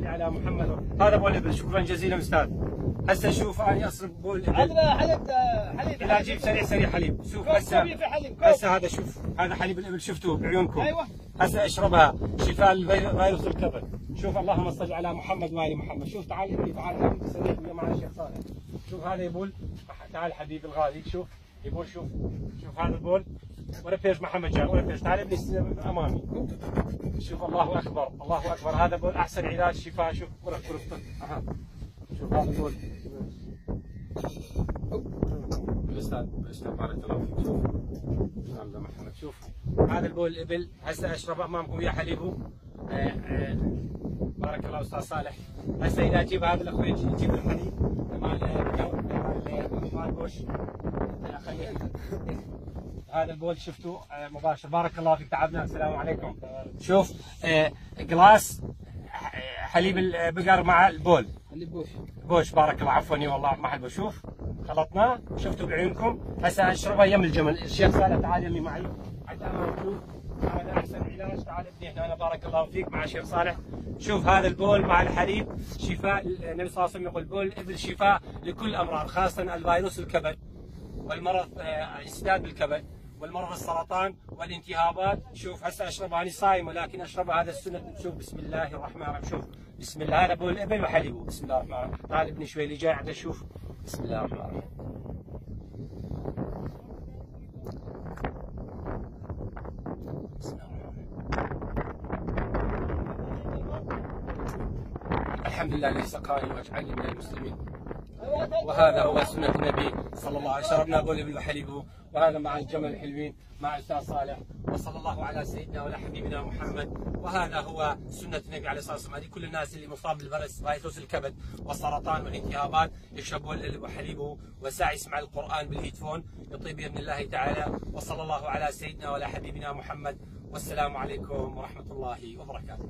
صل على محمد. هذا بول الابل شكرا جزيلا أستاذ. هسه شوف أنا اصرف بول الابل عندنا حليب حليب. لا جيب سريع سريع حليب. شوف هسه. هسه هذا شوف هذا حليب الإبل. شفتوه بعيونكم. أيوة. هسه أشربها شفاء الفيروس الكبد. شوف اللهم صل على محمد وآل محمد. شوف تعال إبني تعال. سريع ويا معنا الشيخ صالح. شوف هذا يبول تعال حبيبي الغالي شوف. يبول شوف شوف هذا البول. ولا بيش محمد جان ولا بيش تعال ابني أمامي. شوف الله أكبر الله أكبر. هذا بول أحسن علاج شفاء شوف. شوف هذا البول بارك الله فيك. شوف. هذا البول الابل هسه أشرب أمامكم ويا حليبه آه، آه، بارك الله أستاذ صالح. هسه إذا أجيب هذا الأخوي يجيب الحليب مال آه، هذا البول شفتوا آه، مباشر. بارك الله فيك تعبنا. السلام عليكم. شوف آه، جلاس آه، حليب البقر مع البول. حليب بوش. بوش بارك الله عفوا. والله ما حلو شوف خلطناه شفتوا بعيونكم. هسه اشربها يم الجمل. الشيخ صالح تعال يمي معي. عند امامك شوف هذا احسن علاج تعال ابني هنا بارك الله فيك مع الشيخ صالح. شوف هذا البول مع الحليب شفاء النبي صلى الله عليه وسلم يقول بول الابل شفاء لكل الامراض خاصة الفيروس الكبد والمرض آه، انسداد بالكبد والمرض السرطان والالتهابات شوف هسه اشربها أنا صايم ولكن اشربها هذا السنة. شوف بسم الله الرحمن الرحيم. شوف بسم الله هذا بول الابل وحليبه بسم الله الرحمن الرحيم. تعال ابني شوي اللي جاي عنده شوف. بسم الله الرحمن الرحيم بسم الله الرحمن الرحيم الحمد لله الذي سقاني واجعلني من المسلمين. وهذا هو سنة النبي صلى الله عليه وسلم. بول ابن حليبه وهذا مع الجمل الحلوين مع الأستاذ صالح وصلى الله على سيدنا وعلى حبيبنا محمد. وهذا هو سنة النبي عليه الصلاة والسلام. هذه كل الناس اللي مصاب بالفيروس فيروس الكبد والسرطان والالتهابات الابن وحليبه وساعة يسمع القرآن بالهيدفون. يطيب بإذن الله تعالى. وصلى الله على سيدنا وعلى حبيبنا محمد. والسلام عليكم ورحمة الله وبركاته.